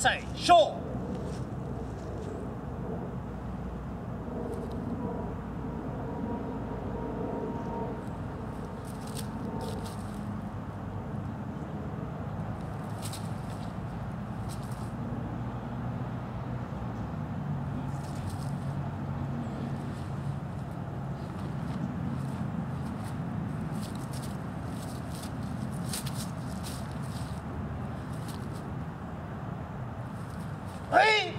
Say? Show! 嘿